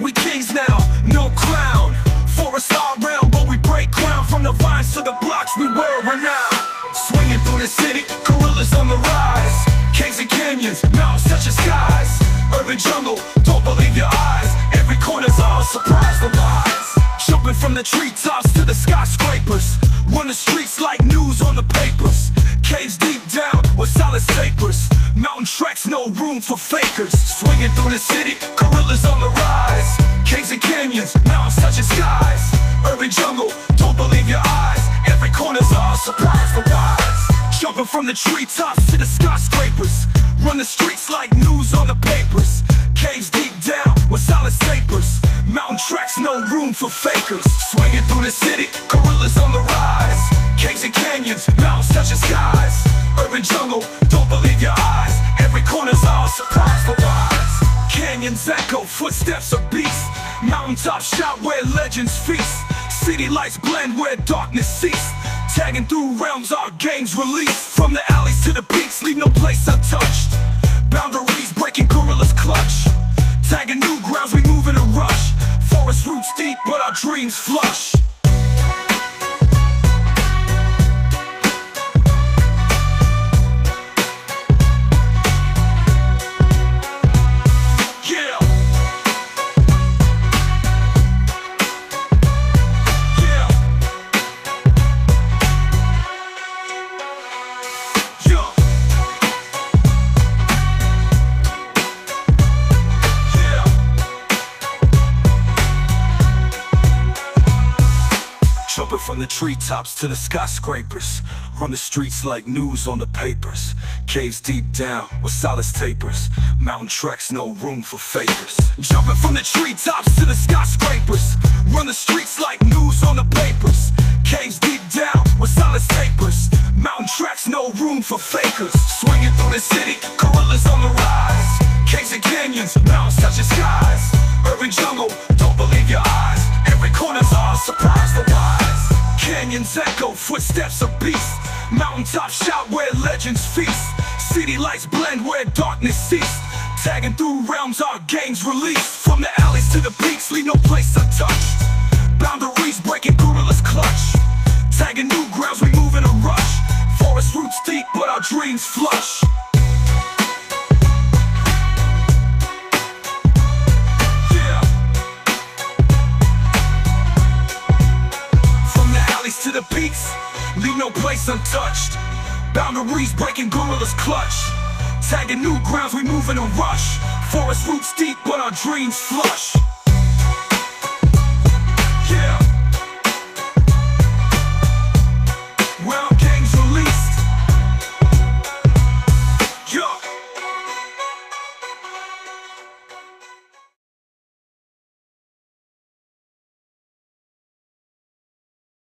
we kings now, no crown. Forest all round, but we break ground. From the vines to the blocks, we were renowned. Swinging through the city, gorillas on the rise. Caves and canyons, mountains touching skies. Urban jungle, don't believe your eyes. Every corner's all surprise the lies. Jumping from the treetops to the skyscrapers. Run the streets like room for fakers. Swinging through the city, gorillas on the rise. Caves and canyons, mountains touching skies. Urban jungle, don't believe your eyes. Every corner's all surprise the wise. Jumping from the treetops to the skyscrapers. Run the streets like news on the papers. Caves deep down with solid staples. Mountain tracks, no room for fakers. Swinging through the city, gorillas on the rise. Caves and canyons, mountains touching skies. Urban jungle, Canyons echo, footsteps of beasts. Mountaintop shout where legends feast. City lights blend where darkness cease Tagging through realms, our games release. From the alleys to the peaks, leave no place untouched. Boundaries breaking gorillas clutch. Tagging new grounds, we move in a rush. Forest roots deep, but our dreams flush Jumping from the treetops to the skyscrapers. Run the streets like news on the papers. Caves deep down with solid tapers. Mountain treks, no room for fakers. Jumping from the treetops to the skyscrapers. Run the streets like news on the papers. Caves deep down with solid tapers. Mountain tracks, no room for fakers. Swinging through the city, gorillas on the rise. Caves and canyons, mountains touching skies. Urban jungle, Canyons echo, footsteps of beasts Mountaintop shout where legends feast. City lights blend where darkness ceased. Tagging through realms, our games release From the alleys to the peaks, leave no place untouched Boundaries breaking gorillas clutch. Tagging new grounds, we move in a rush. Forest roots deep, but our dreams flush untouched. Boundaries breaking gorillas clutch. Tagging new grounds, we move in a rush. Forest roots deep, but our dreams flush.